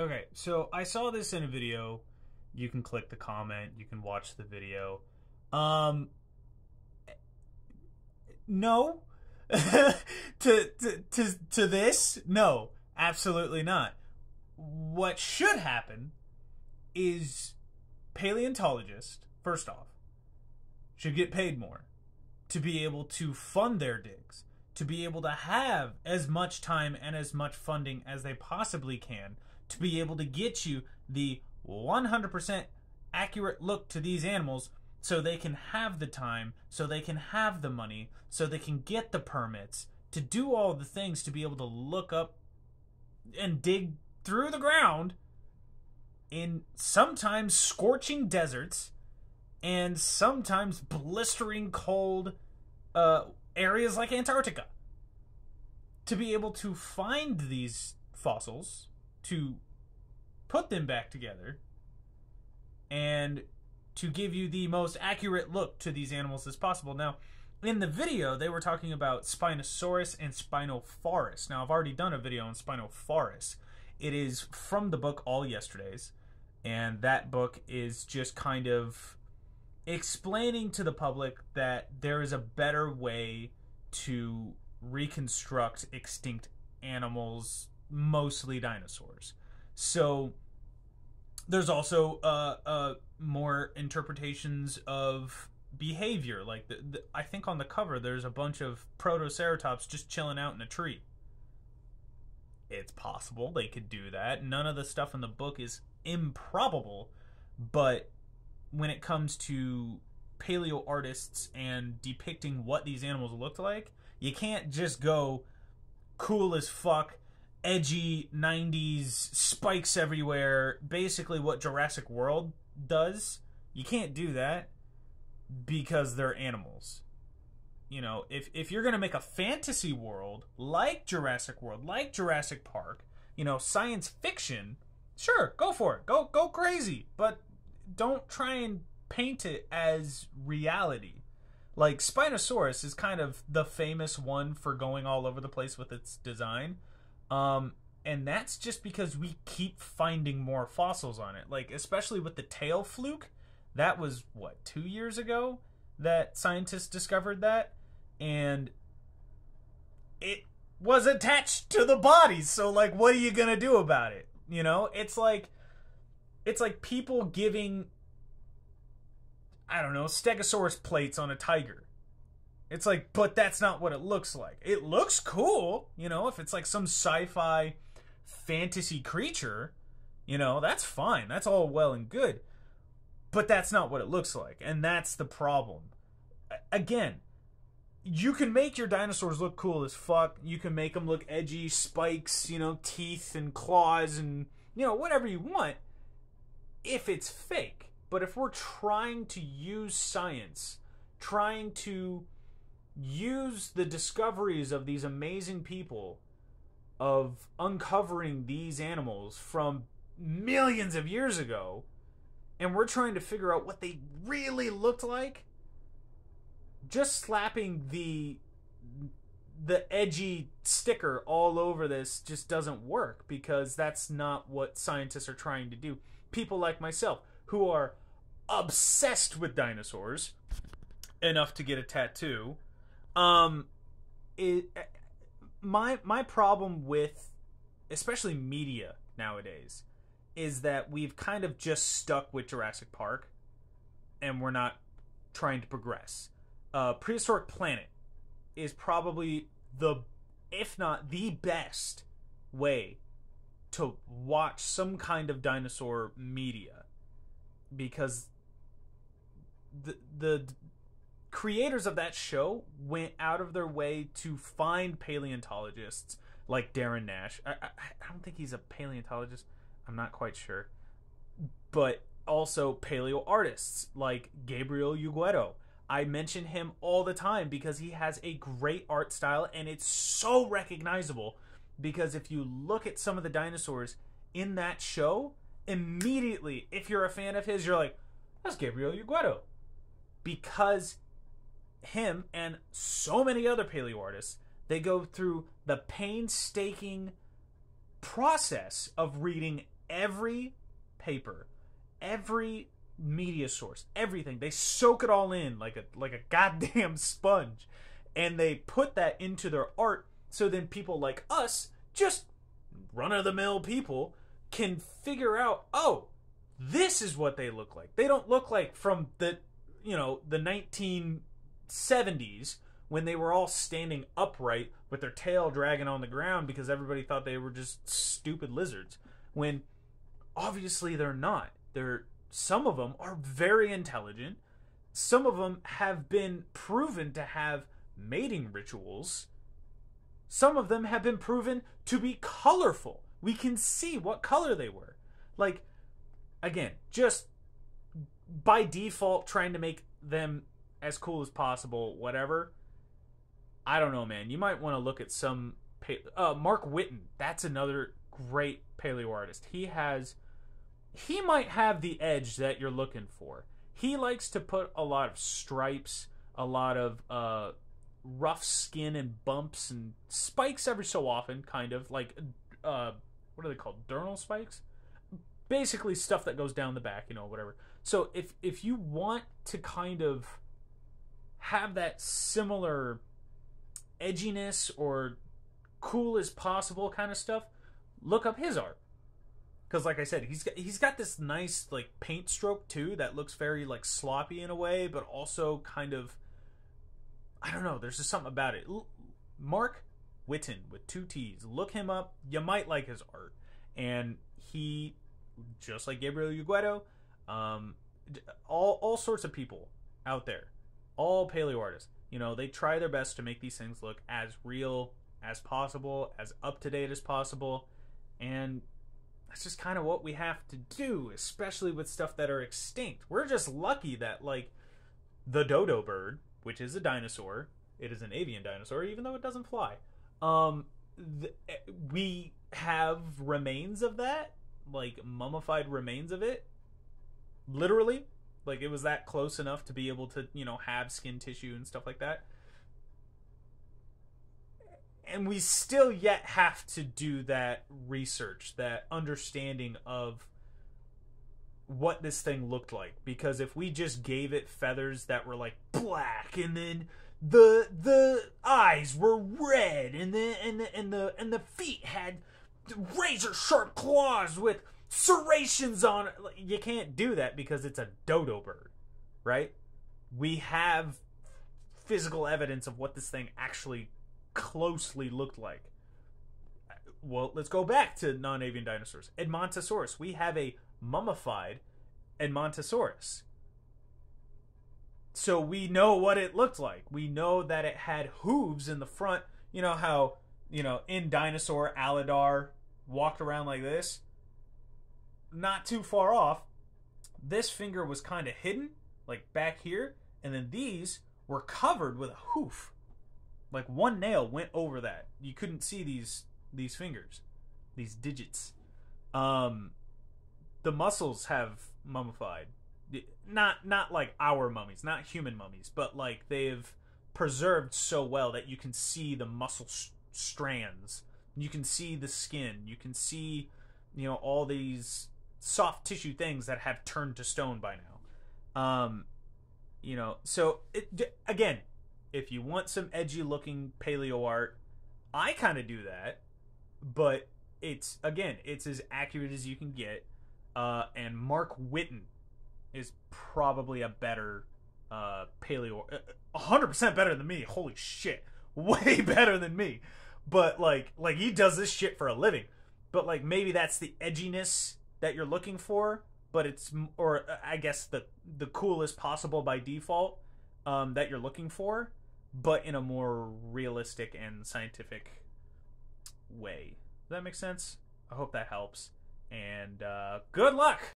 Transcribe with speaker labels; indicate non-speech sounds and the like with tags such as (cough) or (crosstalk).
Speaker 1: Okay, so I saw this in a video. You can click the comment, you can watch the video. Um no. (laughs) to, to to to this? No, absolutely not. What should happen is paleontologists, first off, should get paid more to be able to fund their digs, to be able to have as much time and as much funding as they possibly can to be able to get you the 100% accurate look to these animals so they can have the time, so they can have the money, so they can get the permits to do all the things to be able to look up and dig through the ground in sometimes scorching deserts and sometimes blistering cold uh, areas like Antarctica. To be able to find these fossils, to put them back together, and to give you the most accurate look to these animals as possible. Now, in the video, they were talking about Spinosaurus and Spinosaurus. Now, I've already done a video on Spinosaurus. It is from the book All Yesterdays, and that book is just kind of explaining to the public that there is a better way to reconstruct extinct animals, mostly dinosaurs. So there's also uh, uh, more interpretations of behavior. Like the, the, I think on the cover there's a bunch of Protoceratops just chilling out in a tree. It's possible they could do that. None of the stuff in the book is improbable, but when it comes to paleo artists and depicting what these animals looked like, you can't just go cool as fuck, edgy 90s spikes everywhere, basically what Jurassic World does. You can't do that because they're animals. You know, if if you're going to make a fantasy world like Jurassic World, like Jurassic Park, you know, science fiction, sure, go for it. Go go crazy, but don't try and paint it as reality. Like Spinosaurus is kind of the famous one for going all over the place with its design. Um, and that's just because we keep finding more fossils on it. Like especially with the tail fluke, that was what, 2 years ago that scientists discovered that and it was attached to the body. So like what are you going to do about it? You know, it's like it's like people giving I don't know, stegosaurus plates on a tiger. It's like, but that's not what it looks like. It looks cool, you know, if it's like some sci-fi fantasy creature, you know, that's fine. That's all well and good. But that's not what it looks like, and that's the problem. Again, you can make your dinosaurs look cool as fuck. You can make them look edgy, spikes, you know, teeth and claws and, you know, whatever you want if it's fake. But if we're trying to use science, trying to use the discoveries of these amazing people of uncovering these animals from millions of years ago, and we're trying to figure out what they really looked like, just slapping the the edgy sticker all over this just doesn't work because that's not what scientists are trying to do. People like myself who are obsessed with dinosaurs enough to get a tattoo um it my my problem with especially media nowadays is that we've kind of just stuck with Jurassic Park and we're not trying to progress. Uh Prehistoric Planet is probably the if not the best way to watch some kind of dinosaur media because the the creators of that show went out of their way to find paleontologists like Darren Naish. I, I, I don't think he's a paleontologist. I'm not quite sure, but also paleo artists like Gabriel Ugueto. I mention him all the time because he has a great art style and it's so recognizable. Because if you look at some of the dinosaurs in that show, immediately, if you're a fan of his, you're like, that's Gabriel Ugueto. Because him and so many other paleo artists, they go through the painstaking process of reading every paper, every media source, everything. They soak it all in like a like a (laughs) goddamn sponge and they put that into their art so then people like us, just run of the mill people can figure out, "Oh, this is what they look like." They don't look like from the you know, the 1970s when they were all standing upright with their tail dragging on the ground because everybody thought they were just stupid lizards. When obviously they're not. They're some of them are very intelligent. Some of them have been proven to have mating rituals. Some of them have been proven to be colorful. We can see what color they were. Like again, just by default trying to make them as cool as possible, whatever. I don't know, man. You might want to look at some. Uh, Mark Witton. That's another great paleo artist. He has. He might have the edge that you're looking for. He likes to put a lot of stripes, a lot of uh, rough skin and bumps and spikes every so often, kind of like uh, what are they called? Diurnal spikes. Basically, stuff that goes down the back, you know, whatever. So if if you want to kind of have that similar edginess or cool as possible kind of stuff, look up his art. Because, like I said, he's got, he's got this nice like paint stroke too that looks very like sloppy in a way, but also kind of I don't know. There's just something about it. Mark Witton with two T's. Look him up. You might like his art, and he, just like Gabriel Ugueto, um, all all sorts of people out there, all paleo artists. You know, they try their best to make these things look as real as possible, as up to date as possible, and that's just kind of what we have to do, especially with stuff that are extinct. We're just lucky that like the dodo bird, which is a dinosaur, it is an avian dinosaur, even though it doesn't fly. Um, th- we have remains of that, like mummified remains of it, literally like it was that close enough to be able to you know have skin tissue and stuff like that. And we still yet have to do that research that understanding of what this thing looked like. Because if we just gave it feathers that were like black and then the the eyes were red and the and the and the and the feet had razor sharp claws with serrations on it. You can't do that because it's a dodo bird, right? We have physical evidence of what this thing actually closely looked like. Well, let's go back to non avian dinosaurs. Edmontosaurus. We have a mummified Edmontosaurus. So we know what it looked like. We know that it had hooves in the front. You know how, you know, in Dinosaur, Aladar walked around like this? Not too far off, this finger was kind of hidden, like back here, and then these were covered with a hoof. Like one nail went over that. You couldn't see these these fingers, these digits. Um, the muscles have mummified. Not not like our mummies, not human mummies, but like they've preserved so well that you can see the muscle sh- strands. You can see the skin. You can see, you know, all these soft tissue things that have turned to stone by now. Um, you know, so it, again, if you want some edgy looking paleo art, I kind of do that, but it's again, it's as accurate as you can get. Uh, and Mark Witton is probably a better uh, paleo, uh, hundred percent better than me. Holy shit, (laughs) way better than me. But like, like he does this shit for a living. But like, maybe that's the edginess that you're looking for, but it's or uh, I guess the the coolest possible by default um, that you're looking for, but in a more realistic and scientific way. Does that make sense? I hope that helps. And uh, good luck.